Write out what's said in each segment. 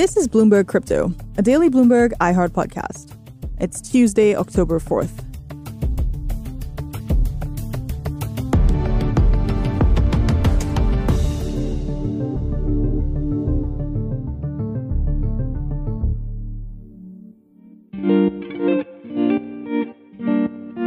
This is Bloomberg Crypto, a daily Bloomberg iHeart podcast. It's Tuesday, October 4th.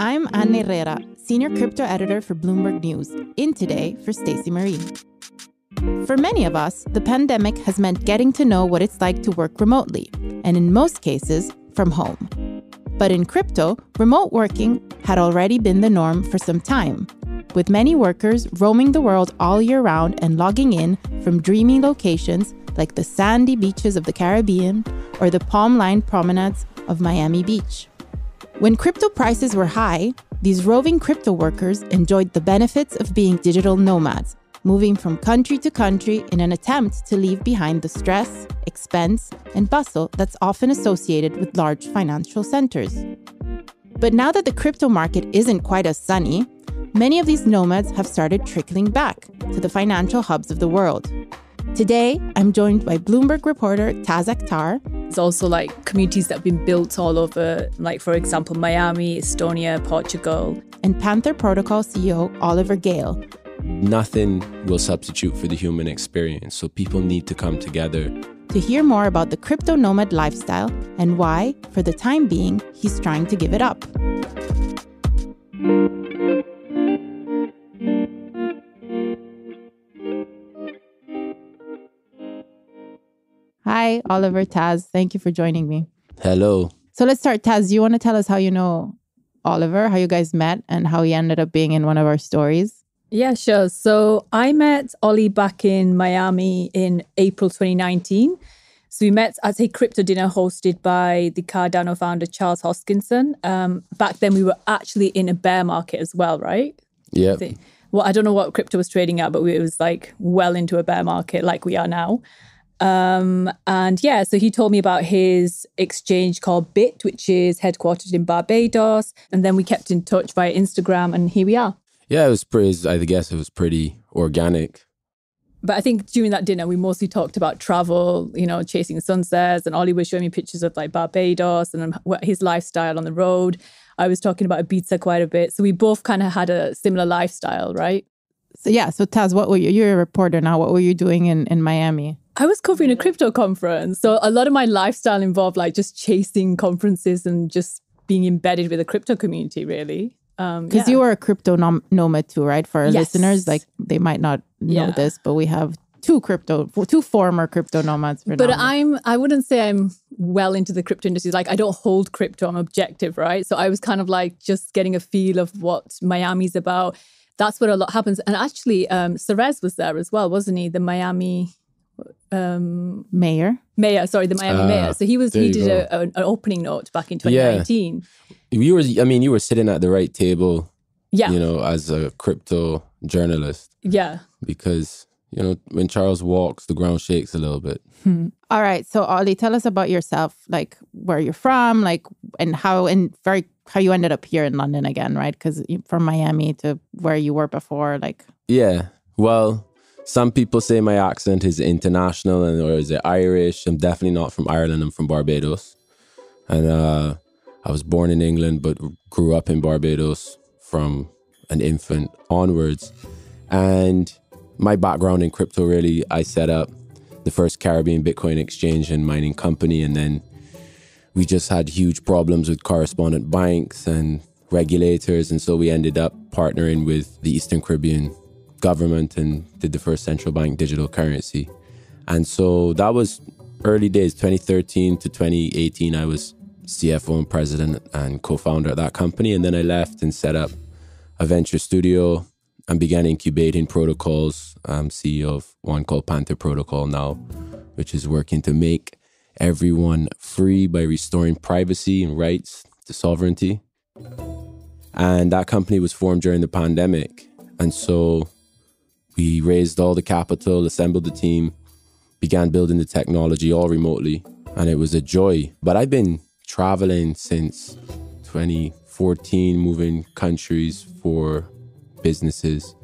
I'm Anna Irrera, senior crypto editor for Bloomberg News, in today for Stacy-Marie. For many of us, the pandemic has meant getting to know what it's like to work remotely, and in most cases, from home. But in crypto, remote working had already been the norm for some time, with many workers roaming the world all year round and logging in from dreamy locations like the sandy beaches of the Caribbean or the palm lined promenades of Miami Beach. When crypto prices were high, these roving crypto workers enjoyed the benefits of being digital nomads moving from country to country in an attempt to leave behind the stress, expense, and bustle that's often associated with large financial centers. But now that the crypto market isn't quite as sunny, many of these nomads have started trickling back to the financial hubs of the world. Today, I'm joined by Bloomberg reporter Taz Akhtar. There's also like communities that have been built all over, like, for example, Miami, Estonia, Portugal. And Panther Protocol CEO Oliver Gale, nothing will substitute for the human experience. So people need to come together. To hear more about the crypto nomad lifestyle and why, for the time being, he's trying to give it up. Hi, Oliver Taz. Thank you for joining me. Hello. So let's start. Taz, you want to tell us how you know Oliver, how you guys met, and how he ended up being in one of our stories? Yeah, sure. So I met Ollie back in Miami in April 2019. So we met at a crypto dinner hosted by the Cardano founder Charles Hoskinson. Um, back then, we were actually in a bear market as well, right? Yeah. Well, I don't know what crypto was trading at, but it was like well into a bear market, like we are now. Um, and yeah, so he told me about his exchange called Bitt, which is headquartered in Barbados. And then we kept in touch via Instagram, and here we are. Yeah, it was pretty. I guess it was pretty organic. But I think during that dinner, we mostly talked about travel, you know, chasing sunsets. And Ollie was showing me pictures of like Barbados and um, his lifestyle on the road. I was talking about Ibiza quite a bit. So we both kind of had a similar lifestyle, right? So yeah. So Taz, what were you? You're a reporter now. What were you doing in in Miami? I was covering a crypto conference. So a lot of my lifestyle involved like just chasing conferences and just being embedded with the crypto community, really. Um, because yeah. you are a crypto nom- nomad too, right? For our yes. listeners, like they might not know yeah. this, but we have two crypto, two former crypto nomads. but I'm, I wouldn't say I'm well into the crypto industry. Like I don't hold crypto. I'm objective, right? So I was kind of like just getting a feel of what Miami's about. That's where a lot happens. And actually, um, Suarez was there as well, wasn't he? The Miami um, mayor. Mayor, sorry, the Miami uh, mayor. So he was he did a, a, an opening note back in 2019. Yeah you were i mean you were sitting at the right table yeah. you know as a crypto journalist. Yeah. Because you know when charles walks the ground shakes a little bit. Hmm. all right. So ollie tell us about yourself like where you're from like and how and very how you ended up here in london again right? Because from miami to where you were before like. Yeah. Well some people say my accent is international and or is it irish i'm definitely not from ireland i'm from barbados and uh I was born in England, but grew up in Barbados from an infant onwards. And my background in crypto really, I set up the first Caribbean Bitcoin exchange and mining company. And then we just had huge problems with correspondent banks and regulators. And so we ended up partnering with the Eastern Caribbean government and did the first central bank digital currency. And so that was early days, 2013 to 2018. I was CFO and president and co founder at that company. And then I left and set up a venture studio and began incubating protocols. I'm CEO of one called Panther Protocol now, which is working to make everyone free by restoring privacy and rights to sovereignty. And that company was formed during the pandemic. And so we raised all the capital, assembled the team, began building the technology all remotely. And it was a joy. But I've been traveling since 2014, moving countries for businesses.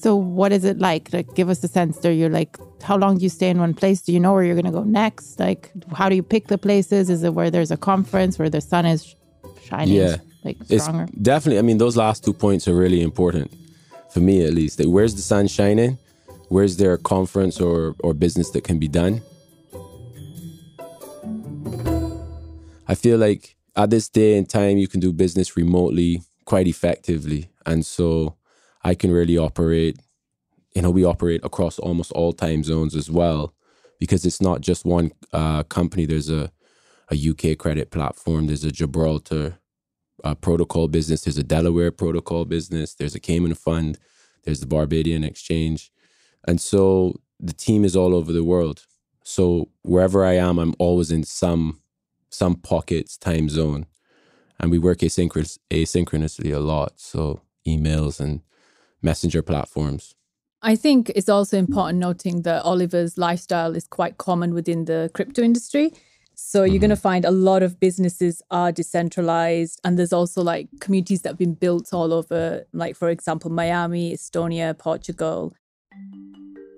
So what is it like? Like give us a sense. There you're like how long do you stay in one place? Do you know where you're gonna go next? Like how do you pick the places? Is it where there's a conference where the sun is shining Yeah. like It's definitely. I mean, those last two points are really important for me, at least. Like, where's the sun shining? Where's there a conference or or business that can be done? I feel like at this day and time, you can do business remotely quite effectively, and so I can really operate. You know, we operate across almost all time zones as well, because it's not just one uh, company. There's a a UK credit platform. There's a Gibraltar uh, protocol business. There's a Delaware protocol business. There's a Cayman fund. There's the Barbadian exchange. And so the team is all over the world. So wherever I am, I'm always in some some pockets time zone. And we work asynchronous, asynchronously a lot. So emails and messenger platforms. I think it's also important noting that Oliver's lifestyle is quite common within the crypto industry. So you're going to find a lot of businesses are decentralized, and there's also like communities that have been built all over, like for example, Miami, Estonia, Portugal.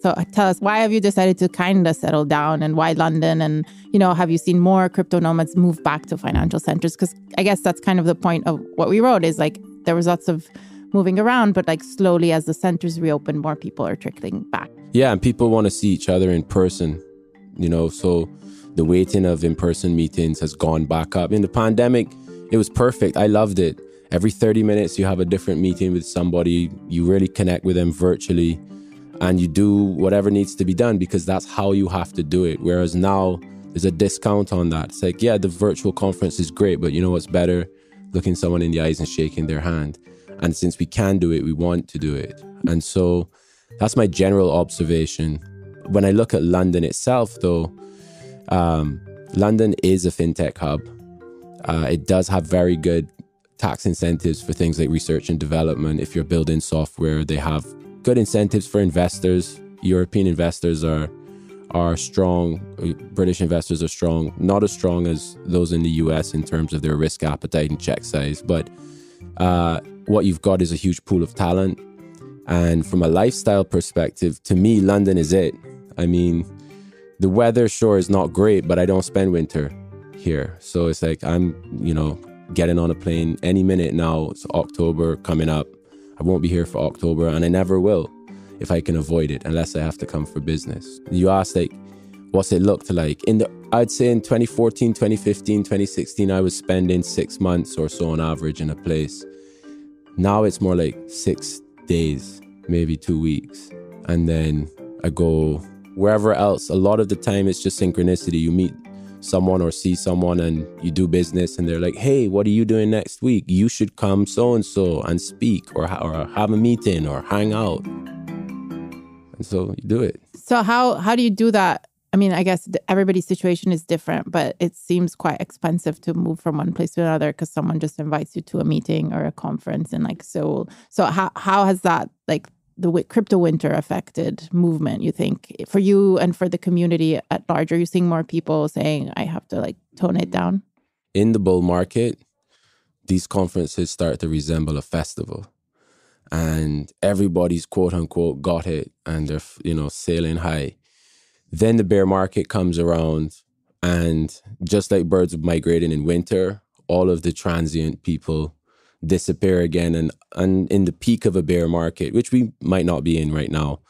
So uh, tell us, why have you decided to kind of settle down and why London? And, you know, have you seen more crypto nomads move back to financial centers? Because I guess that's kind of the point of what we wrote is like there was lots of moving around, but like slowly as the centers reopen, more people are trickling back. Yeah, and people want to see each other in person, you know, so the weighting of in person meetings has gone back up. In the pandemic, it was perfect. I loved it. Every 30 minutes, you have a different meeting with somebody, you really connect with them virtually, and you do whatever needs to be done because that's how you have to do it. Whereas now, there's a discount on that. It's like, yeah, the virtual conference is great, but you know what's better? Looking someone in the eyes and shaking their hand. And since we can do it, we want to do it. And so that's my general observation. When I look at London itself, though, um, London is a fintech hub. Uh, it does have very good tax incentives for things like research and development. If you're building software, they have good incentives for investors. European investors are are strong. British investors are strong. Not as strong as those in the US in terms of their risk appetite and check size, but uh, what you've got is a huge pool of talent. And from a lifestyle perspective, to me, London is it. I mean, the weather sure is not great, but I don't spend winter here. So it's like I'm, you know, getting on a plane any minute now. It's October coming up. I won't be here for October and I never will if I can avoid it unless I have to come for business. You asked like what's it looked like? In the I'd say in 2014, 2015, 2016 I was spending 6 months or so on average in a place. Now it's more like 6 days, maybe 2 weeks. And then I go wherever else. A lot of the time it's just synchronicity. You meet someone or see someone and you do business and they're like, "Hey, what are you doing next week? You should come so and so and speak or or have a meeting or hang out." And so you do it. So how how do you do that? I mean, I guess everybody's situation is different, but it seems quite expensive to move from one place to another because someone just invites you to a meeting or a conference in like Seoul. So how how has that like the crypto winter affected movement? You think for you and for the community at large? Are you seeing more people saying I have to like tone it down? in the bull market, these conferences start to resemble a festival. And everybody's quote unquote got it and they're, you know, sailing high. Then the bear market comes around, and just like birds migrating in winter, all of the transient people disappear again. And, and in the peak of a bear market, which we might not be in right now,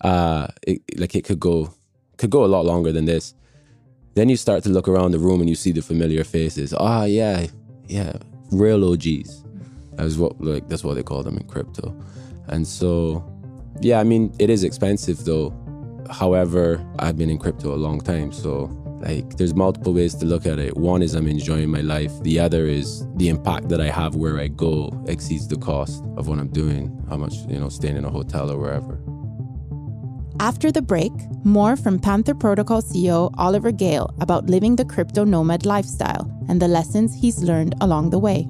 uh, it, like it could go could go a lot longer than this. Then you start to look around the room and you see the familiar faces. Ah, yeah, yeah, real OGs. That's what like that's what they call them in crypto. And so, yeah, I mean, it is expensive though. However, I've been in crypto a long time, so like there's multiple ways to look at it. One is I'm enjoying my life. The other is the impact that I have where I go exceeds the cost of what I'm doing. How much, you know, staying in a hotel or wherever. After the break, more from Panther Protocol CEO Oliver Gale about living the crypto nomad lifestyle and the lessons he's learned along the way.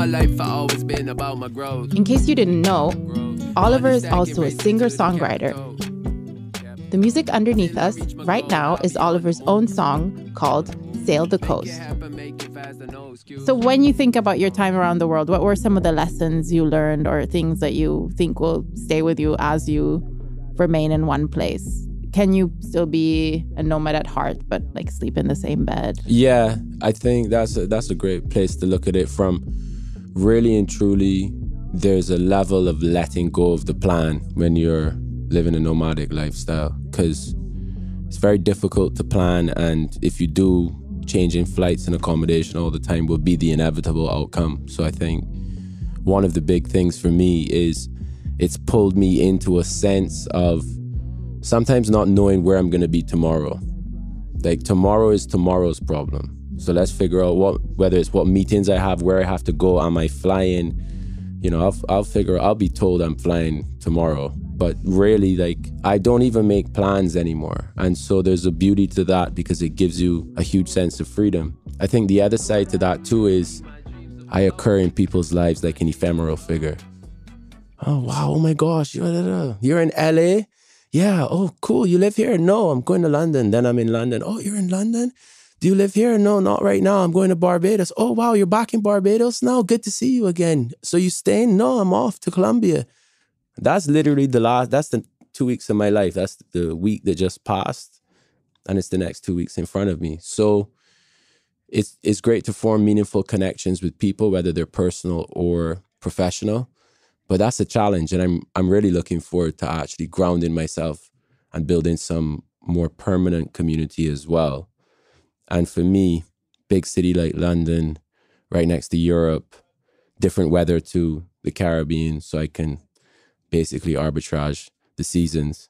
My life I always been about my growth. In case you didn't know, Oliver is also a singer songwriter. The music underneath us right now is Oliver's own song called Sail the Coast. So, when you think about your time around the world, what were some of the lessons you learned or things that you think will stay with you as you remain in one place? Can you still be a nomad at heart, but like sleep in the same bed? Yeah, I think that's a, that's a great place to look at it from. Really and truly, there's a level of letting go of the plan when you're living a nomadic lifestyle because it's very difficult to plan, and if you do, changing flights and accommodation all the time will be the inevitable outcome. So I think one of the big things for me is it's pulled me into a sense of sometimes not knowing where I'm going to be tomorrow. Like tomorrow is tomorrow's problem. So let's figure out what whether it's what meetings I have, where I have to go, am I flying? You know, I'll I'll figure I'll be told I'm flying tomorrow but really like I don't even make plans anymore. And so there's a beauty to that because it gives you a huge sense of freedom. I think the other side to that too is I occur in people's lives like an ephemeral figure. Oh wow, oh my gosh, you're, you're in LA? Yeah, oh cool, you live here? No, I'm going to London. Then I'm in London. Oh, you're in London? Do you live here? No, not right now. I'm going to Barbados. Oh wow, you're back in Barbados now? Good to see you again. So you staying? No, I'm off to Colombia. That's literally the last, that's the two weeks of my life. That's the week that just passed. And it's the next two weeks in front of me. So it's it's great to form meaningful connections with people, whether they're personal or professional. But that's a challenge. And I'm I'm really looking forward to actually grounding myself and building some more permanent community as well. And for me, big city like London, right next to Europe, different weather to the Caribbean, so I can basically arbitrage the seasons.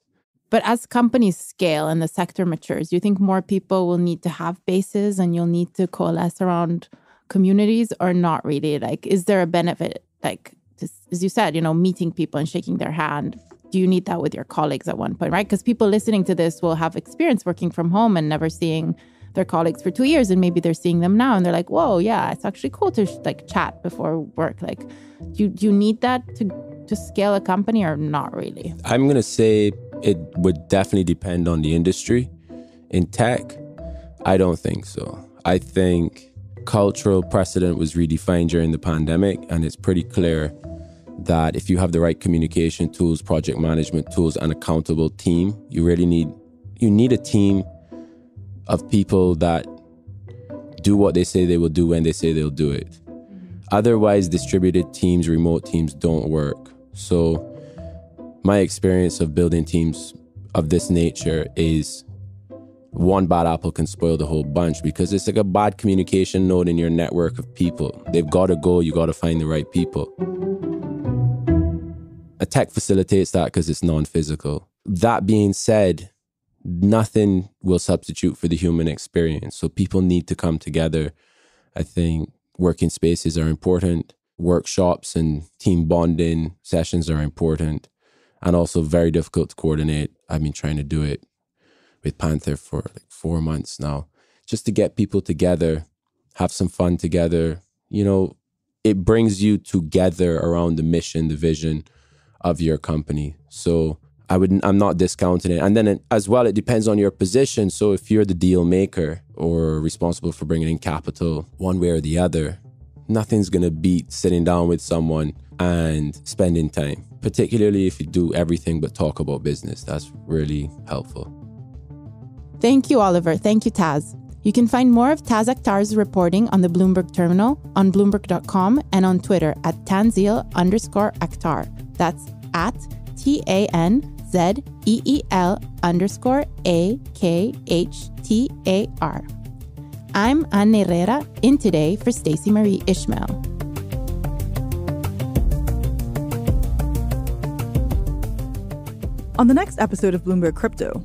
But as companies scale and the sector matures, do you think more people will need to have bases and you'll need to coalesce around communities or not really? Like, is there a benefit, like, as you said, you know, meeting people and shaking their hand? Do you need that with your colleagues at one point, right? Because people listening to this will have experience working from home and never seeing their colleagues for two years and maybe they're seeing them now and they're like whoa yeah it's actually cool to like chat before work like do you, need that to to scale a company or not really? I'm going to say it would definitely depend on the industry. In tech, I don't think so. I think cultural precedent was redefined during the pandemic, and it's pretty clear that if you have the right communication tools, project management tools, and accountable team, you really need you need a team of people that do what they say they will do when they say they'll do it. Otherwise, distributed teams, remote teams don't work. So, my experience of building teams of this nature is one bad apple can spoil the whole bunch because it's like a bad communication node in your network of people. They've got to go, you got to find the right people. A tech facilitates that because it's non physical. That being said, nothing will substitute for the human experience. So people need to come together. I think working spaces are important workshops and team bonding sessions are important and also very difficult to coordinate. I've been trying to do it with Panther for like four months now, just to get people together, have some fun together. You know, it brings you together around the mission, the vision of your company. So I would I'm not discounting it. And then it, as well, it depends on your position. So if you're the deal maker or responsible for bringing in capital, one way or the other, nothing's going to beat sitting down with someone and spending time, particularly if you do everything but talk about business. That's really helpful. Thank you, Oliver. Thank you, Taz. You can find more of Taz Akhtar's reporting on the Bloomberg terminal on Bloomberg.com and on Twitter at Tanzeel underscore Akhtar. That's at T A N Z E E L underscore A K H T A R. I'm Anna Irrera, in today for Stacy-Marie Ishmael. On the next episode of Bloomberg Crypto,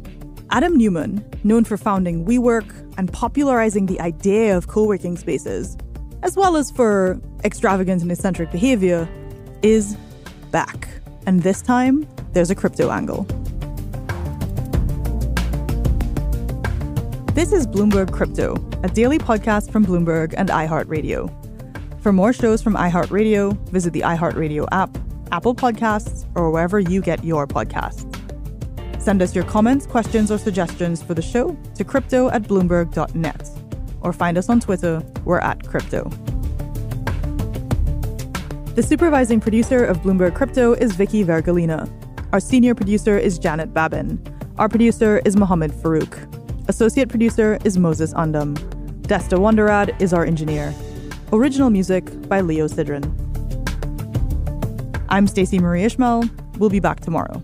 Adam Neumann, known for founding WeWork and popularizing the idea of co working spaces, as well as for extravagant and eccentric behavior, is back. And this time, there's a crypto angle. This is Bloomberg Crypto, a daily podcast from Bloomberg and iHeartRadio. For more shows from iHeartRadio, visit the iHeartRadio app, Apple Podcasts, or wherever you get your podcasts. Send us your comments, questions, or suggestions for the show to crypto at bloomberg.net or find us on Twitter. We're at crypto. The supervising producer of Bloomberg Crypto is Vicki Vergolina. Our senior producer is Janet Babin. Our producer is Mohammed Farouk. Associate producer is Moses Undum. Desta Wonderad is our engineer. Original music by Leo Sidran. I'm Stacy-Marie Ishmael. We'll be back tomorrow.